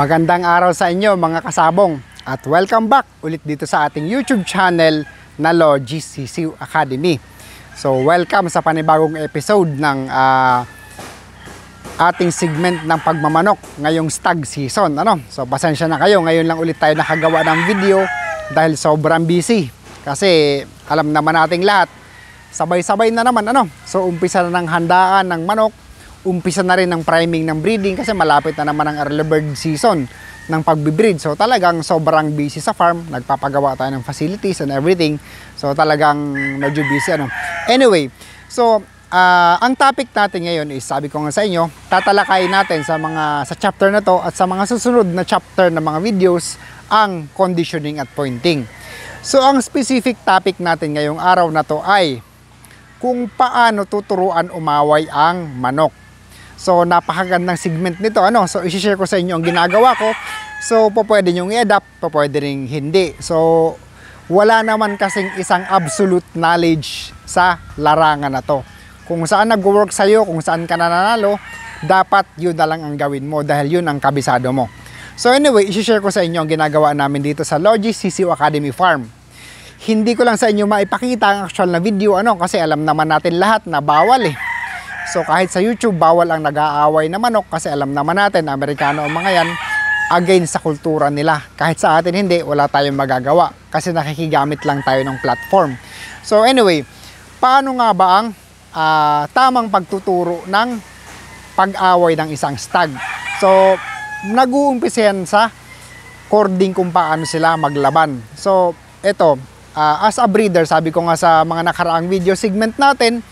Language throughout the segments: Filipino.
Magandang araw sa inyo mga kasabong at welcome back ulit dito sa ating YouTube channel na Logis CCU Academy. So welcome sa panibagong episode ng ah, ating segment ng pagmamanok ngayong stag season. Ano? So pasensya na kayo, ngayon lang ulit tayo nakagawa ng video dahil sobrang busy. Kasi alam naman nating lahat, sabay-sabay na naman ano. So umpisa na ng handaan ng manok, umpisa na rin ng priming ng breeding kasi malapit na naman ang early bird season ng pagbibreed. So talagang sobrang busy sa farm, nagpapagawa tayo ng facilities and everything. So talagang medyo busy ano. Anyway, so ah, ang topic natin ngayon is sabi ko nga sa inyo, tatalakayin natin sa mga sa chapter na to at sa mga susunod na chapter ng mga videos ang conditioning at pointing. So ang specific topic natin ngayong araw na to ay kung paano tuturuan umaway ang manok. So napakagandang segment nito ano. So i-share ko sa inyo ang ginagawa ko. So pwede niyo i-adapt, pwede ring hindi. So wala naman kasing isang absolute knowledge sa larangan na to. Kung saan nag-work sa'yo, kung saan ka nananalo, dapat yun na lang ang gawin mo dahil yun ang kabisado mo. So anyway, i-share ko sa inyo ang ginagawa namin dito sa Logis CCU Academy Farm. Hindi ko lang sa inyo maipakita ang actual na video ano kasi alam naman natin lahat na bawal eh. So kahit sa YouTube bawal ang nag-aaway na manok kasi alam naman natin na Amerikano ang mga yan against sa kultura nila. Kahit sa atin hindi, wala tayong magagawa kasi nakikigamit lang tayo ng platform. So anyway, paano nga ba ang ah, tamang pagtuturo ng pag-away ng isang stag? So nag-uumpisa yan sa cording kung paano sila maglaban. So ito, ah, as a breeder, sabi ko nga sa mga nakaraang video segment natin,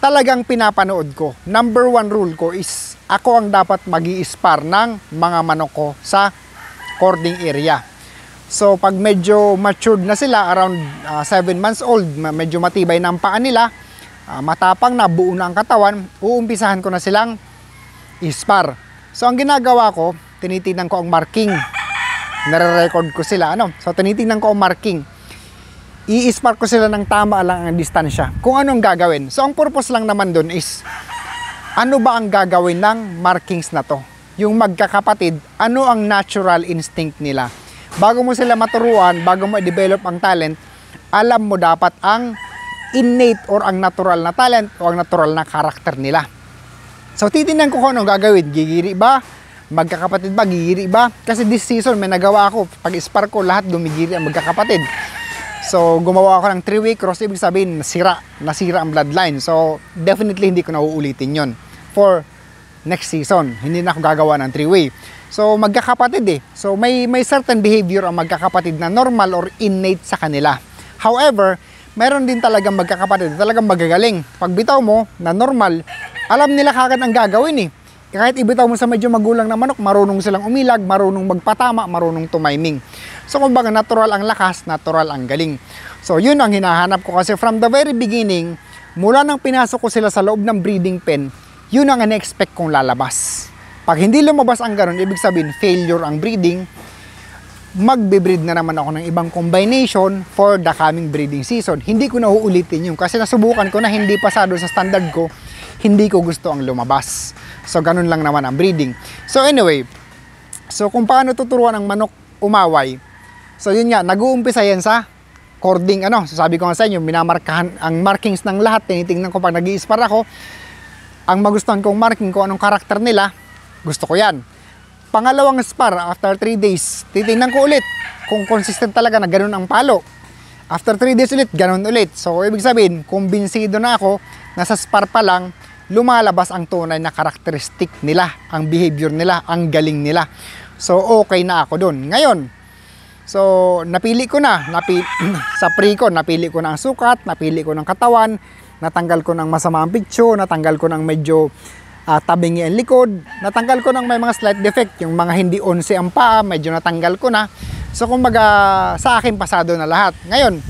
talagang pinapanood ko. Number one rule ko is ako ang dapat mag spar ng mga manok ko sa cording area. So pag medyo matured na sila, around 7 months old, medyo matibay na ang paa nila, ah, matapang na, buo na ang katawan, uumpisahan ko na silang ispar. So ang ginagawa ko, tinitingnan ko ang marking. Nare-record ko sila. Ano? So tinitingnan ko ang marking i-spark ko sila ng tama lang ang distansya. Kung anong gagawin. So, ang purpose lang naman dun is, ano ba ang gagawin ng markings na to? Yung magkakapatid, ano ang natural instinct nila? Bago mo sila maturuan, bago mo i-develop ang talent, alam mo dapat ang innate or ang natural na talent o ang natural na karakter nila. So, titingnan ko kung anong gagawin. Gigiri ba? Magkakapatid ba? Gigiri ba? Kasi this season, may nagawa ako. Pag-spark ko, lahat gumigiri ang magkakapatid. So, gumawa ako ng 3-way cross, ibig sabihin, nasira, nasira ang bloodline. So, definitely hindi ko na uulitin yon for next season. Hindi na ako gagawa ng 3-way. So, magkakapatid eh. So, may, may certain behavior ang magkakapatid na normal or innate sa kanila. However, meron din talagang magkakapatid talagang magagaling. Pag bitaw mo na normal, alam nila kagad ang gagawin eh. Kahit ibitaw mo sa medyo magulang na manok, marunong silang umilag, marunong magpatama, marunong tumiming. So kumbaga natural ang lakas, natural ang galing. So yun ang hinahanap ko kasi from the very beginning, mula nang pinasok ko sila sa loob ng breeding pen, yun ang in-expect kong lalabas. Pag hindi lumabas ang ganun, ibig sabihin failure ang breeding, magbe-breed na naman ako ng ibang combination for the coming breeding season. Hindi ko na uulitin yun kasi nasubukan ko na hindi pasado sa standard ko, hindi ko gusto ang lumabas. So ganun lang naman ang breeding. So anyway, so kung paano tuturuan ang manok umaway, so yun nga, nag-uumpisa yan sa cording ano. So sabi ko nga sa inyo, minamarkahan ang markings ng lahat, tinitingnan ko pag nag spar ako, ang magustuhan kong marking kung anong karakter nila, gusto ko yan. Pangalawang spar, after 3 days, titingnan ko ulit kung consistent talaga na ganun ang palo. After 3 days ulit, ganun ulit. So, ibig sabihin, kumbinsido na ako na sa spar pa lang, lumalabas ang tunay na karakteristik nila, ang behavior nila, ang galing nila. So, okay na ako dun. Ngayon, so, napili ko na, napi, sa pre ko, napili ko na ang sukat, napili ko ng katawan, natanggal ko ng masama ang picture, natanggal ko ng medyo uh, tabingi ang likod, natanggal ko ng may mga slight defect, yung mga hindi onse ang paa, medyo natanggal ko na. So kumbaga sa akin pasado na lahat. Ngayon,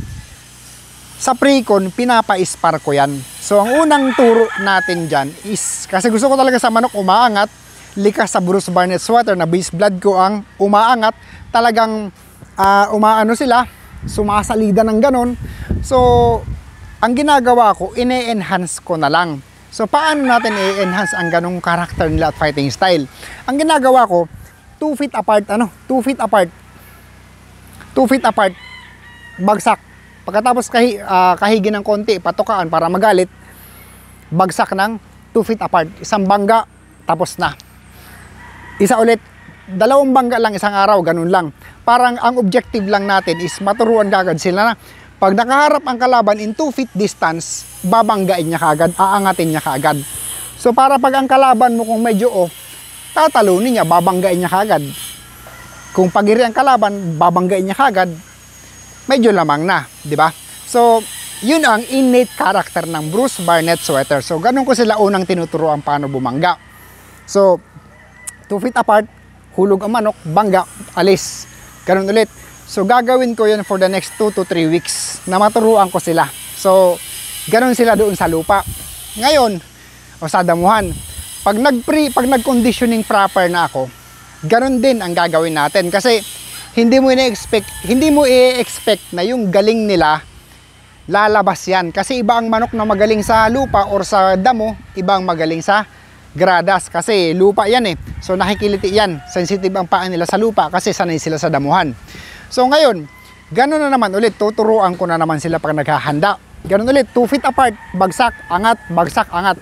sa pre-con, pinapa-spar ko yan. So ang unang turo natin dyan is, kasi gusto ko talaga sa manok umaangat, likas sa Bruce Barnett sweater na base blood ko ang umaangat, talagang uh, umaano sila, sumasalida ng ganon. So, ang ginagawa ko, ine-enhance ko na lang. So paano natin i-enhance ang ganong character nila at fighting style? Ang ginagawa ko, 2 feet apart, ano, 2 feet apart. 2 feet apart, bagsak. Pagkatapos kahi, uh, kahigi ng konti, patukaan para magalit, bagsak ng 2 feet apart. Isang bangga, tapos na. Isa ulit, dalawang bangga lang isang araw, ganun lang. Parang ang objective lang natin is maturuan kagad sila na pag nakaharap ang kalaban in 2 feet distance, babanggain niya kagad, aangatin niya kagad. So para pag ang kalaban mo kung medyo off, tatalunin niya, babanggain niya kagad. Kung pagiri ang kalaban, babanggain niya kagad, medyo lamang na, di ba? So, yun ang innate character ng Bruce Barnett Sweater. So, ganun ko sila unang tinuturuan paano bumangga. So, 2 feet apart, hulog ang manok, bangga, alis. Ganun ulit. So gagawin ko yun for the next 2 to 3 weeks na maturuan ko sila. So ganun sila doon sa lupa. Ngayon, o sa damuhan, pag nag-pre, pag nag-conditioning proper na ako, ganun din ang gagawin natin kasi hindi mo i-expect, hindi mo i-expect na yung galing nila lalabas yan. Kasi iba ang manok na magaling sa lupa or sa damo, iba ang magaling sa gradas kasi lupa yan eh. So nakikiliti yan. Sensitive ang paa nila sa lupa kasi sanay sila sa damuhan. So ngayon, gano'n na naman ulit, tuturuan ko na naman sila pag naghahanda. Gano'n ulit, 2 feet apart, bagsak, angat, bagsak, angat.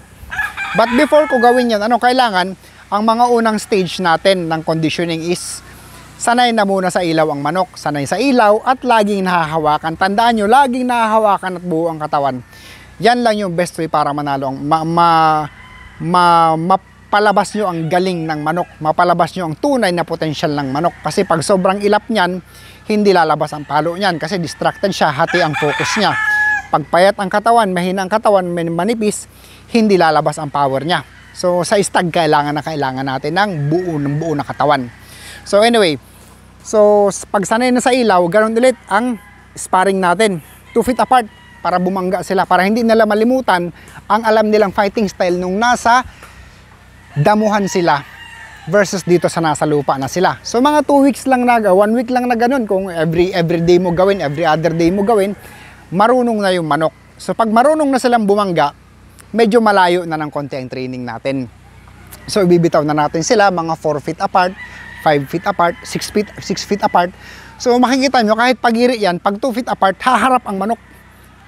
But before ko gawin yan, ano kailangan, ang mga unang stage natin ng conditioning is sanay na muna sa ilaw ang manok, sanay sa ilaw at laging nahahawakan. Tandaan nyo, laging nahahawakan at buo ang katawan. Yan lang yung best way para manalo ang ma, ma, ma, ma mapalabas nyo ang galing ng manok, mapalabas nyo ang tunay na potensyal ng manok. Kasi pag sobrang ilap niyan, hindi lalabas ang palo niyan kasi distracted siya, hati ang focus niya. Pag payat ang katawan, mahina ang katawan, manipis, hindi lalabas ang power niya. So sa stag kailangan na kailangan natin ng buo ng buo na katawan. So anyway, so pag sanay na sa ilaw, ganoon ulit ang sparring natin. 2 feet apart para bumangga sila para hindi nila malimutan ang alam nilang fighting style nung nasa damuhan sila versus dito sa nasa lupa na sila. So mga 2 weeks lang na, 1 week lang na ganun kung every every day mo gawin, every other day mo gawin, marunong na yung manok. So pag marunong na silang bumangga, medyo malayo na ng konti ang training natin. So ibibitaw na natin sila mga 4 feet apart, 5 feet apart, 6 feet 6 feet apart. So makikita nyo kahit pagiri yan, pag 2 feet apart, haharap ang manok.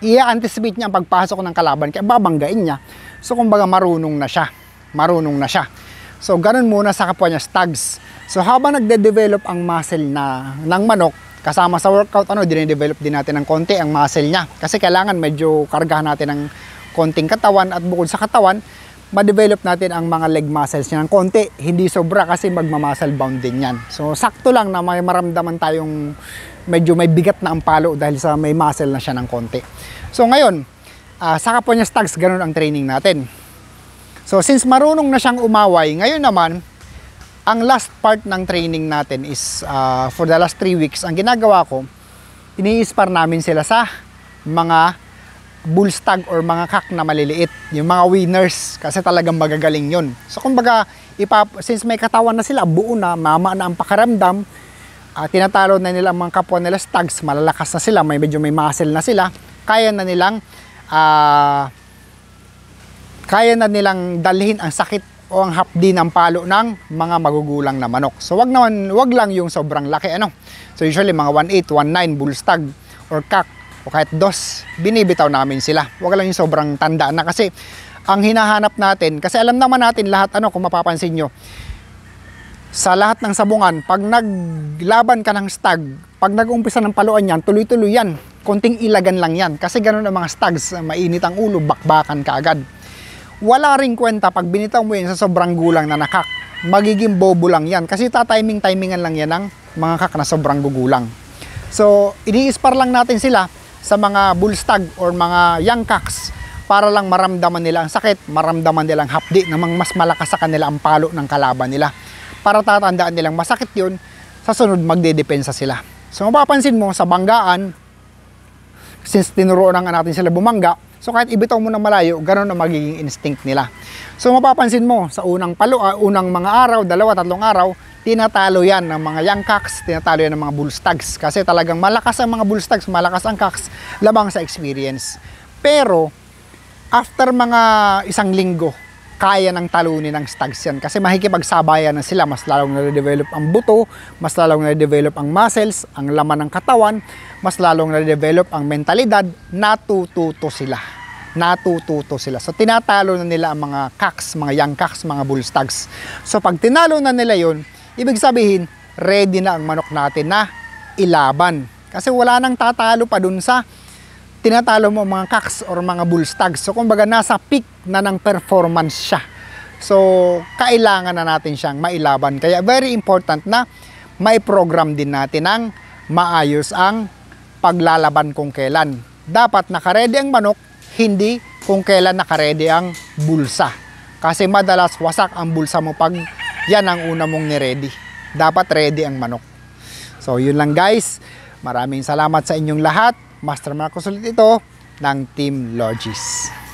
I-anticipate niya ang pagpasok ng kalaban kaya babanggain niya. So kumbaga marunong na siya marunong na siya. So, ganun muna sa kapwa niya, stags. So, habang nagde-develop ang muscle na, ng manok, kasama sa workout, ano, dine-develop din natin ng konti ang muscle niya. Kasi kailangan medyo kargahan natin ng konting katawan at bukod sa katawan, ma-develop natin ang mga leg muscles niya ng konti. Hindi sobra kasi magma-muscle bound din yan. So, sakto lang na may maramdaman tayong medyo may bigat na ang palo dahil sa may muscle na siya ng konti. So, ngayon, uh, sa kapwa niya stags, ganun ang training natin. So since marunong na siyang umaway, ngayon naman, ang last part ng training natin is uh, for the last 3 weeks, ang ginagawa ko, ini-spar namin sila sa mga bull stag or mga kak na maliliit, yung mga winners, kasi talagang magagaling yun. So kumbaga, ipap since may katawan na sila, buo na, mama na ang pakaramdam, uh, tinatalo na nila ang mga kapwa nila stags, malalakas na sila, may medyo may muscle na sila, kaya na nilang uh, kaya na nilang dalhin ang sakit o ang hapdi ng palo ng mga magugulang na manok. So wag naman wag lang yung sobrang laki ano. So usually mga 1.8, 1.9 bull stag or kak o kahit dos, binibitaw namin sila. Wag lang yung sobrang tanda na kasi ang hinahanap natin kasi alam naman natin lahat ano kung mapapansin nyo sa lahat ng sabungan, pag naglaban ka ng stag, pag nag-umpisa ng paluan yan, tuloy-tuloy yan. Konting ilagan lang yan. Kasi ganun ang mga stags, mainit ang ulo, bakbakan ka agad wala ring kwenta pag binitaw mo yun sa sobrang gulang na nakak. Magiging bobo lang yan. Kasi tatiming-timingan lang yan ng mga kak na sobrang gugulang. So, ini-spar lang natin sila sa mga bullstag or mga young cocks para lang maramdaman nila ang sakit, maramdaman nilang hapdi na mas malakas sa kanila ang palo ng kalaban nila. Para tatandaan nilang masakit yun, sa sunod magdedepensa sila. So mapapansin mo sa banggaan, since tinuruan nga natin sila bumangga, So kahit ibitaw mo ng malayo, ganoon ang magiging instinct nila. So mapapansin mo sa unang palo, uh, unang mga araw, dalawa, tatlong araw, tinatalo yan ng mga young cocks, tinatalo yan ng mga bull stags. Kasi talagang malakas ang mga bull stags, malakas ang cocks, labang sa experience. Pero, after mga isang linggo, kaya ng talunin ng stags yan. Kasi makikipagsabayan na sila, mas lalong na-develop ang buto, mas lalong na-develop ang muscles, ang laman ng katawan, mas lalong na-develop ang mentalidad, natututo sila. Natututo sila. So tinatalo na nila ang mga cocks, mga young cocks, mga bull stags. So pag tinalo na nila yon, ibig sabihin, ready na ang manok natin na ilaban. Kasi wala nang tatalo pa dun sa tinatalo mo mga cocks or mga bull stags. So kumbaga nasa peak na ng performance siya. So kailangan na natin siyang mailaban. Kaya very important na may program din natin ng maayos ang paglalaban kung kailan. Dapat nakaredy ang manok, hindi kung kailan nakaredy ang bulsa. Kasi madalas wasak ang bulsa mo pag yan ang una mong ni-ready. Dapat ready ang manok. So yun lang guys. Maraming salamat sa inyong lahat. Master Marcos ulit ito ng Team Logis.